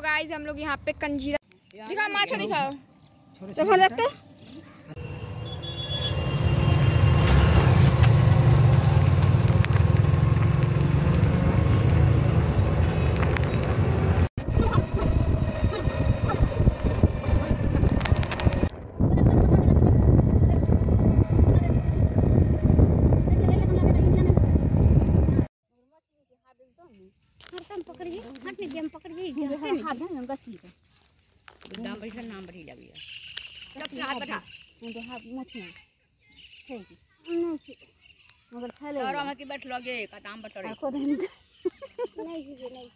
तो गाइस हम लोग यहाँ पे कंजीरा दिखाओ माछा दिखाओ। चलो फ़ोन रख हाथ में गसी का नाम बढ़ी नाम बढ़ी लगी सबसे हाथ बैठा। मुझे हाथ मछली ठीक नहीं मगर छले और हम की बैठ लगे का दाम बता रही को नहीं नहीं नहीं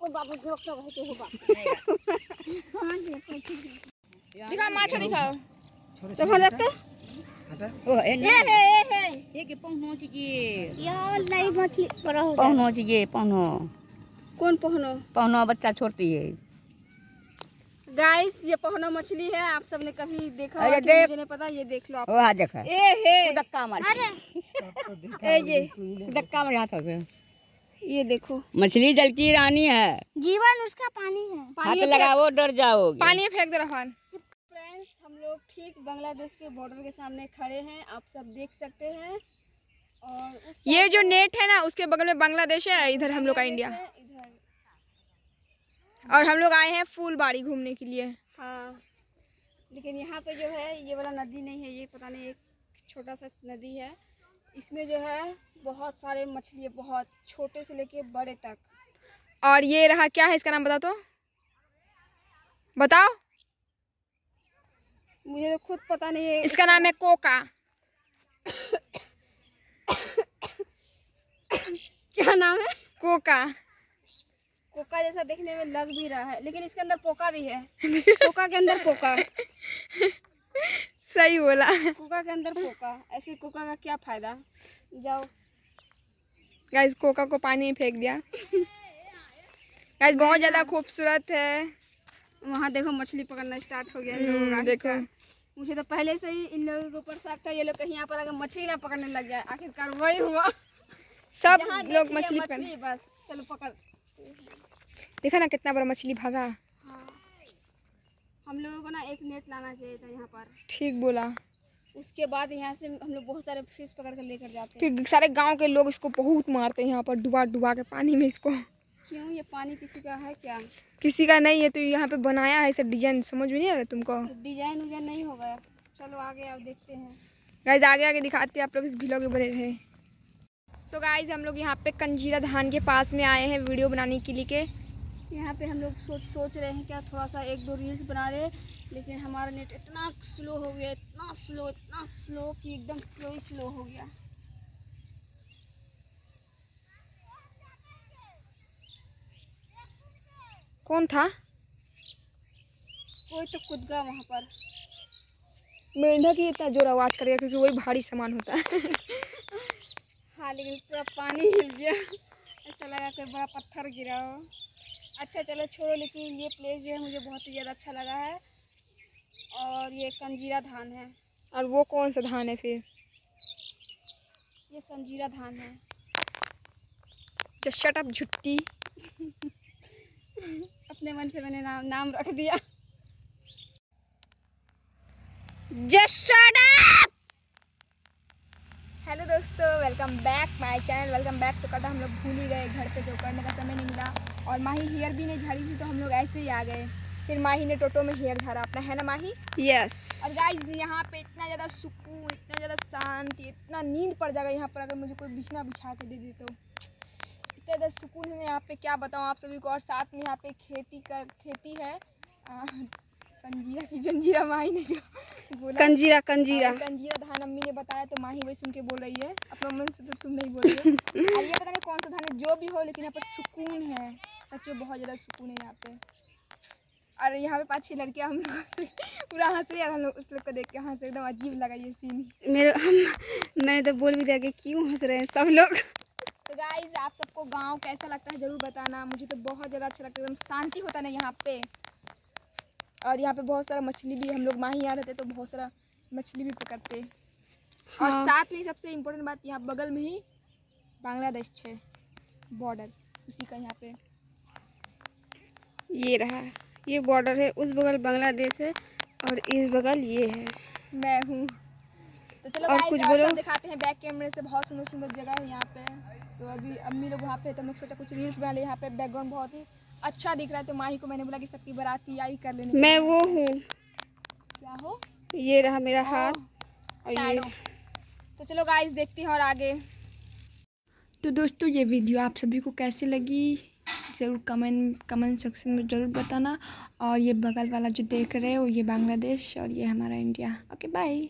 ओ बाबू जोक तो है के होगा हाँ। ये दिखाओ माछो दिखाओ तो फ़ोन रख के ओ ए ये है ये है। ये के पहुँच जी यार नहीं मछली बड़ा हो पहुँच जी पहुंचो कौन पहनो? पहनो बच्चा छोटी है। गाइस ये पहनो मछली है आप सबने कभी देखा होगा कि देख। मुझे नहीं पता ये देख लो आप आ देख। ए है। धक्का मार। अरे। ए ये। धक्का मार हाथ से। ये देखो। मछली जल की रानी है। जीवन उसका पानी है। हाथ पानी फेंक- लगाओ डर जाओगे। पानी फेंक दो रहन फ्रेंड्स हम लोग ठीक बांग्लादेश के बॉर्डर के सामने खड़े हैं आप सब देख सकते हैं। ये जो नेट है ना उसके बगल में बांग्लादेश है इधर हम लोग का इंडिया। और हम लोग आए हैं फूलबाड़ी घूमने के लिए। हाँ। लेकिन यहाँ पे जो है ये वाला नदी नहीं है ये पता नहीं एक छोटा सा नदी है। इसमें जो है बहुत सारे मछली है बहुत छोटे से लेके बड़े तक। और ये रहा क्या है इसका नाम बताओ तो? बताओ। मुझे तो खुद पता नहीं है। इसका नाम है कोका। क्या नाम है? कोका। कोका जैसा देखने में लग भी रहा है लेकिन इसके अंदर पोका भी है। कोका के अंदर पोका। सही बोला। कोका के अंदर पोका। ऐसे कोका का क्या फ़ायदा? जाओ। गाइस कोका को पानी फेंक दिया। गाइस बहुत ज़्यादा खूबसूरत है। वहाँ देखो मछली पकड़ना स्टार्ट हो गया इन देखो। मुझे तो पहले से ही इन लोगों के ऊपर शक था ये लोग कहीं यहाँ पर अगर मछली ना पकड़ने लग जाए। आखिरकार वही हुआ। सब लोग मछली बस चलो पकड़। देखा ना कितना बड़ा मछली भागा। हाँ। हम लोगों को ना एक नेट लाना चाहिए था यहाँ पर। ठीक बोला। उसके बाद यहाँ से हम लोग बहुत सारे फ़िश पकड़ कर लेकर जाते हैं। फिर सारे गाँव के लोग इसको बहुत मारते हैं यहाँ पर डुबा डुबा के पानी में इसको। क्यों? ये पानी किसी का है क्या? किसी का नहीं है तो यहाँ पे बनाया है ऐसा डिज़ाइन समझ में नहीं आ रहा तुमको? डिज़ाइन उजाइन नहीं होगा। चलो आगे अब देखते हैं। गाइज़ आगे आगे दिखाते हैं आप लोग इस वीडियो के बने रहे। सो गाइज़ हम लोग यहाँ पे कंजीरा धान के पास में आए हैं वीडियो बनाने के लिए के। यहाँ पे हम लोग सोच सोच रहे हैं क्या थोड़ा सा एक दो रील्स बना रहे लेकिन हमारा नेट इतना स्लो हो गया, इतना स्लो इतना स्लो कि एकदम स्लो ही स्लो हो गया। कौन था? कोई तो कूद गया वहाँ पर। मेंढक ही इतना ज़ोर आवाज़ करेगा क्योंकि वही भारी सामान होता है। हाँ लेकिन पूरा पानी हिल गया। ऐसा लगा कोई बड़ा पत्थर गिरा हो। अच्छा चलो छोड़ो लेकिन ये प्लेस जो है मुझे बहुत ही ज़्यादा अच्छा लगा है। और ये कंजीरा धान है। और वो कौन सा धान है फिर? ये संजीरा धान है। Just up झुट्टी। अपने मन से मैंने नाम नाम रख दिया। जस्ट अप हेलो दोस्तों welcome back my channel welcome back तो कटा हम लोग भूल ही गए घर पे जो करने का समय नहीं मिला और माही हेयर भी नहीं झाड़ी थी तो हम लोग ऐसे ही आ गए। फिर माही ने टोटो में हेयर झाड़ा अपना है ना माही? Yes yes. और गाइस यहाँ पे इतना ज़्यादा सुकून इतना ज़्यादा शांति इतना नींद पड़ जाएगा यहाँ पर अगर मुझे कोई बिछना बिछा के दे दे तो। इतना ज़्यादा सुकून है यहाँ पे क्या बताऊँ आप सभी को और साथ में यहाँ पे खेती कर खेती है आ, कंजीरा की जंजीरा माही ने जो बोला। कंजीरा कंजीरा। कंजीरा धान अम्मी ने बताया तो माही वही सुन के बोल रही है। अपना मन से तो तुम नहीं बोल रही हो। और ये पता नहीं कौन सा धान है जो भी हो लेकिन यहाँ पर सुकून है। सच में बहुत ज़्यादा सुकून है यहाँ पे। और यहाँ पे पाँच छह लड़कियाँ हम लोग पूरा हंस रही है हम लोग उस लोग को देख के हंस एकदम अजीब लगा ये सीन मेरे हम मैंने तो बोल भी दिया कि क्यों हंस रहे हैं सब लोग? तो गाइज़ आप सबको गाँव कैसा लगता है ज़रूर बताना। मुझे तो बहुत ज़्यादा अच्छा लगता है एकदम शांति होता है ना यहाँ पे। और यहाँ पे बहुत सारा मछली भी हम लोग माही यहाँ रहते तो बहुत सारा मछली भी पकड़ते हाँ। और। साथ में सबसे इम्पोर्टेंट बात यहाँ बगल में ही बांग्लादेश है बॉर्डर उसी का यहाँ पे ये रहा ये बॉर्डर है उस बगल बांग्लादेश है और इस बगल ये है मैं हूँ तो चलो और कुछ बोलो? दिखाते हैं बैक कैमरे से बहुत सुंदर सुंदर जगह है यहाँ पे तो अभी अम्मी लोग वहाँ पे तो मैं सोचा कुछ रील्स बना ले यहाँ पे बैकग्राउंड बहुत ही अच्छा दिख रहा है तो माही को मैंने बोला कि सबकी बाराती आई कर लेने मैं वो हूँ। क्या हो? ये रहा मेरा हाथ और ये तो चलो गाइस देखते हैं और आगे। तो दोस्तों ये वीडियो आप सभी को कैसी लगी? ज़रूर कमेंट कमेंट सेक्शन में ज़रूर बताना। और ये बगल वाला जो देख रहे हो ये बांग्लादेश और ये हमारा इंडिया ओके बाय